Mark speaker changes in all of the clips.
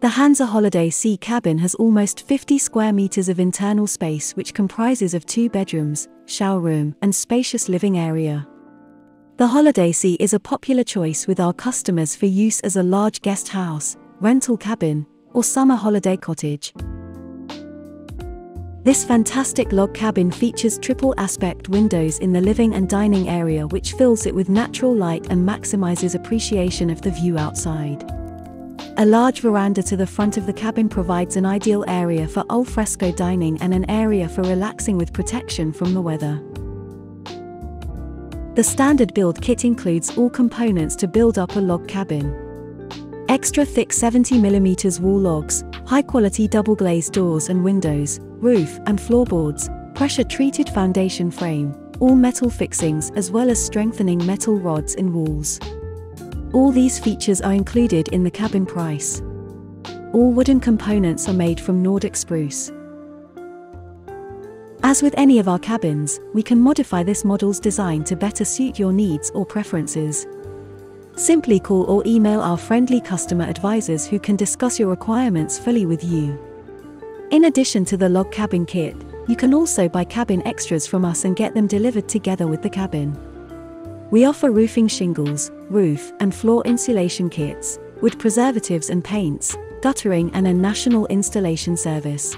Speaker 1: The Hansa Holiday C cabin has almost 50 square meters of internal space which comprises of two bedrooms, shower room and spacious living area. The Holiday C is a popular choice with our customers for use as a large guest house, rental cabin, or summer holiday cottage. This fantastic log cabin features triple aspect windows in the living and dining area which fills it with natural light and maximizes appreciation of the view outside. A large veranda to the front of the cabin provides an ideal area for al fresco dining and an area for relaxing with protection from the weather. The standard build kit includes all components to build up a log cabin. Extra thick 70mm wall logs, high quality double glazed doors and windows, roof and floorboards, pressure treated foundation frame, all metal fixings as well as strengthening metal rods in walls. All these features are included in the cabin price. All wooden components are made from Nordic spruce. As with any of our cabins, we can modify this model's design to better suit your needs or preferences. Simply call or email our friendly customer advisors who can discuss your requirements fully with you. In addition to the log cabin kit, you can also buy cabin extras from us and get them delivered together with the cabin. We offer roofing shingles, roof and floor insulation kits, wood preservatives and paints, guttering and a national installation service.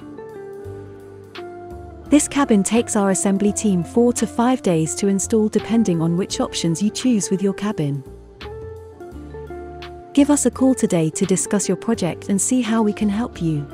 Speaker 1: This cabin takes our assembly team 4 to 5 days to install depending on which options you choose with your cabin. Give us a call today to discuss your project and see how we can help you.